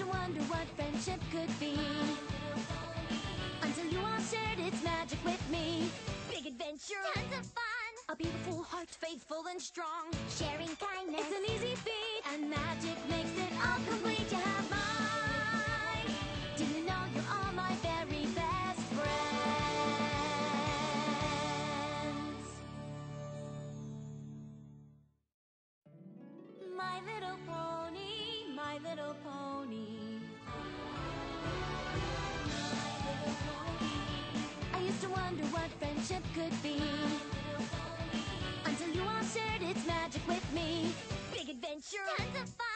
to wonder what friendship could be. Until you all shared its magic with me. Big adventure, Tons of fun. a beautiful heart, faithful and strong. Sharing kindness. It's an easy feat, and magic makes it all complete. You have mine. Do you know you're all my very best friends? My little my Little Pony. I used to wonder what friendship could be. Until you all shared its magic with me. Big adventure. Tons of fun.